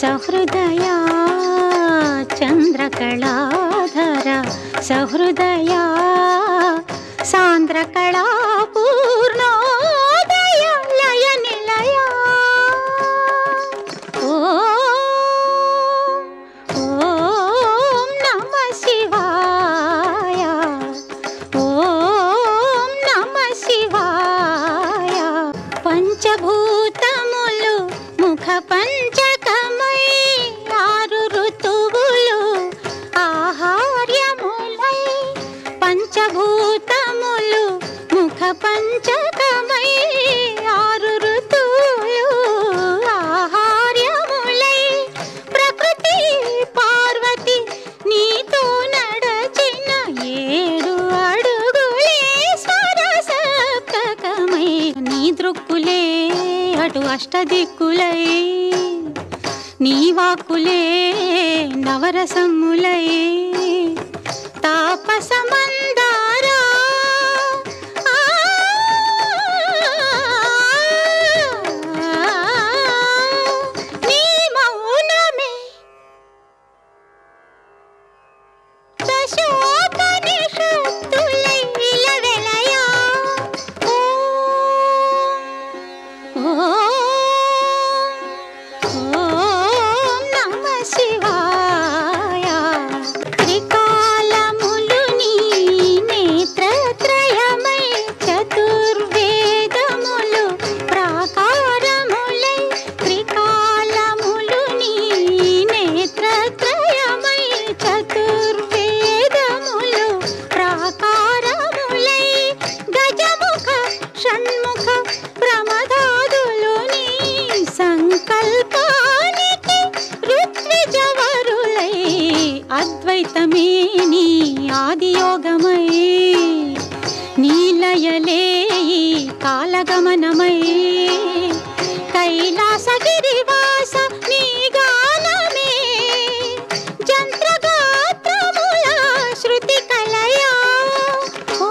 सहृदया चन्द्रकलाधरा। सहृदया सान्द्रकला पूर्णादयं लयनिलया ॐ नम शिवाया। ॐ नम शिवाया। पञ्चभूतम् సుఖ పంచకమై ఆరు ఋతువులు ఆహార్యములై పంచభూతములు ముఖ పంచకమై ఆరు ఋతువులు ఆహార్యములై ప్రకృతి పార్వతి నీతో నడచిన ఏడు అడుగులే సరసప్తకమై నీ దృక్కులే అటు అష్టదిక్కులై నీ వాకులే నవరసములై. తాపసమ ఓం నీ ఆదియోగమై నీలయలే ఈ కాలగమనమై. కైలాసగిరివాస నీ గానమే జంత్రగాత్రముల శృతి కలయా. ఓ